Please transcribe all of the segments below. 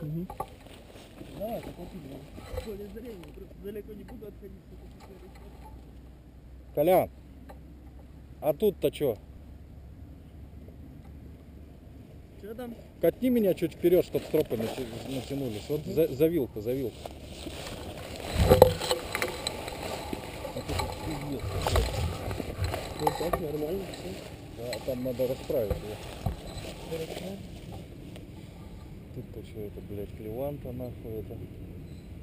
Угу. Давай, заплати два. Поле зрения, просто далеко не буду отходить. Колян, а тут-то что? Что там? Катни меня чуть вперед, чтоб стропы натянулись. Вот за, завилка, завилка. А тут пиздец какой. Вот так, нормально, все. Да, там надо расправить его. Хорошо. Тут-то что это, блядь, клеванта нахуй это.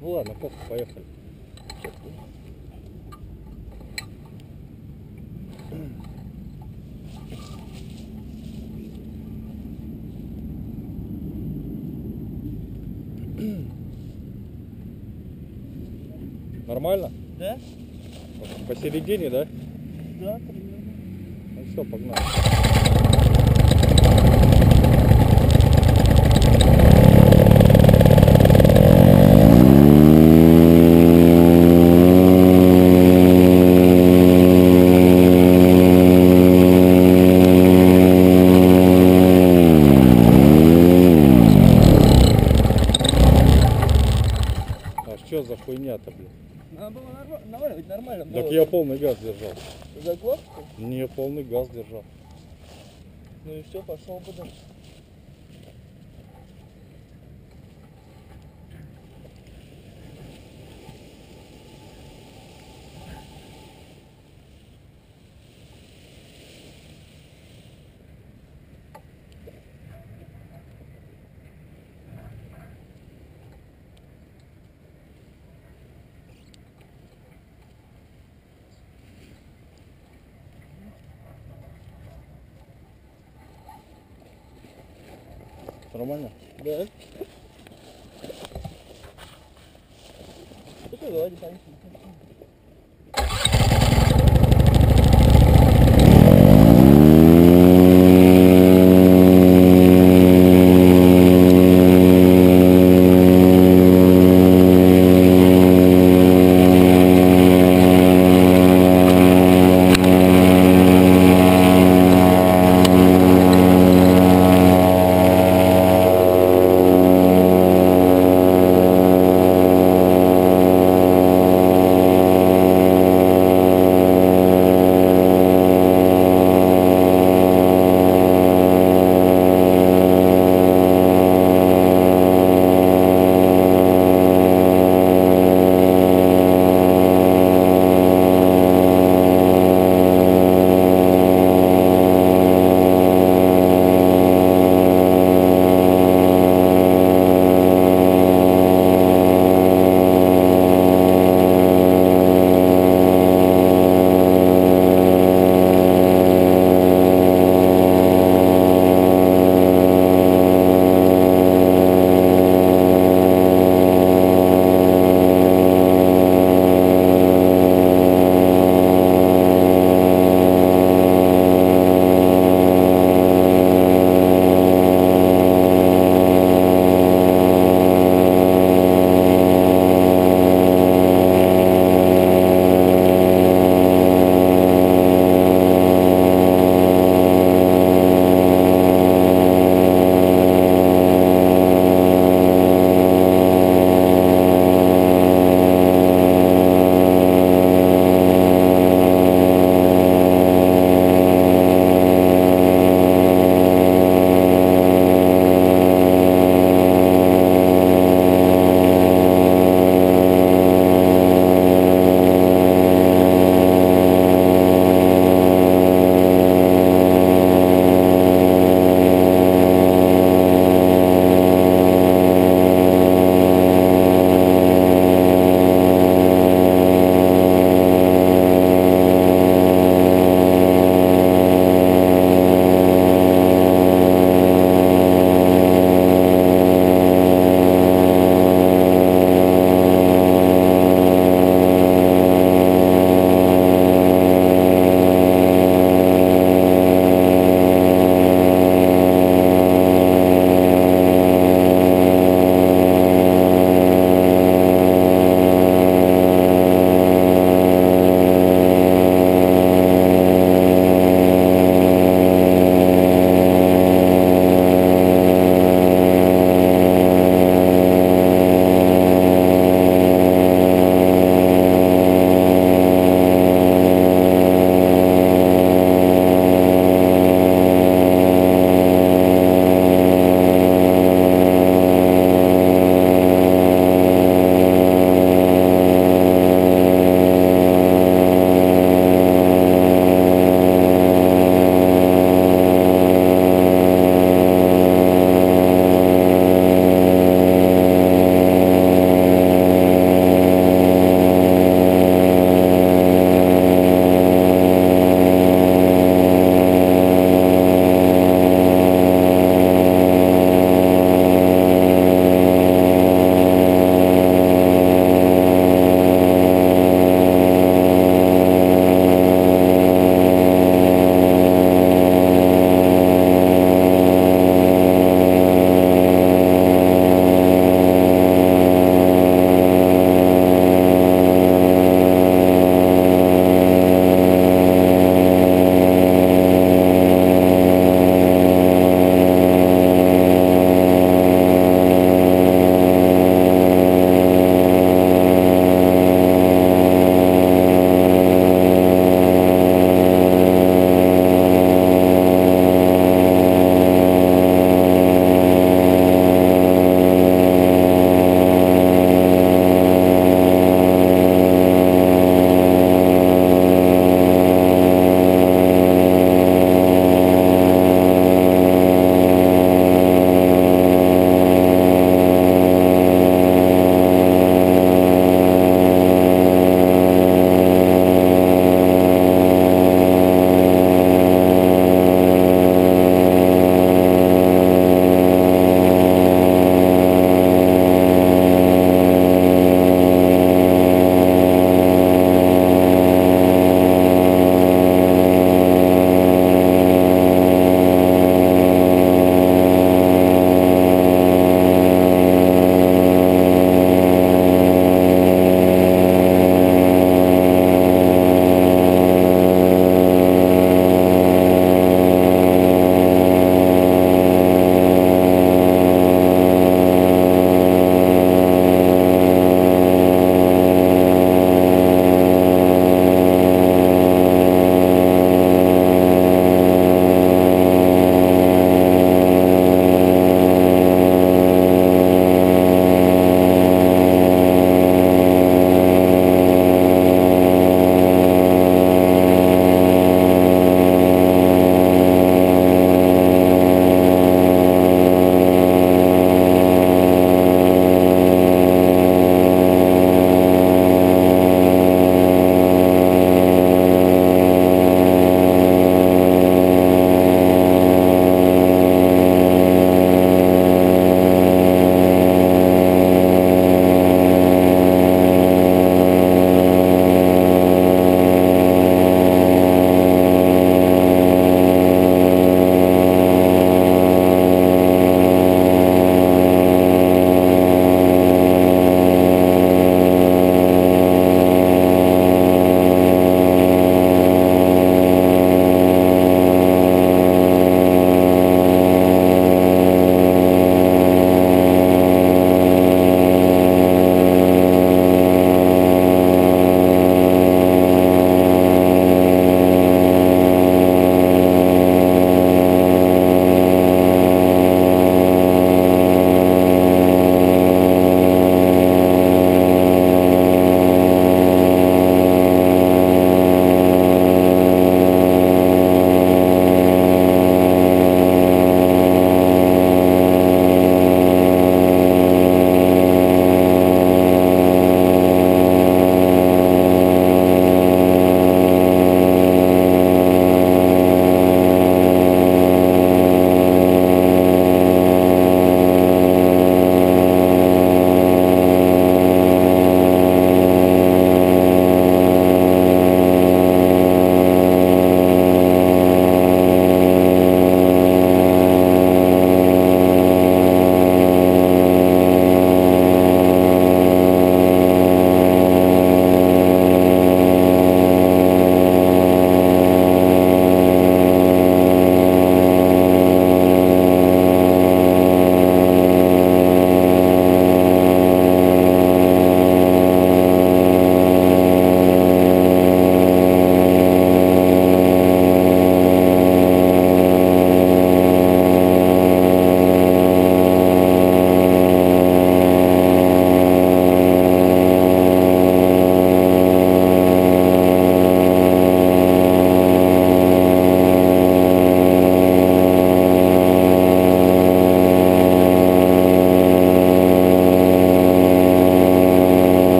Ну ладно, как, поехали. Нормально? Да? Посередине, да? Да, примерно. Ну все, погнали. А что за хуйня-то, блин? Надо было нормально, нормально, ведь нормально. Так было. я полный газ держал. Заглотку? Не, полный газ держал. Ну и все, пошел бы дальше. Нормально? Да. Ну что, давайте поехали.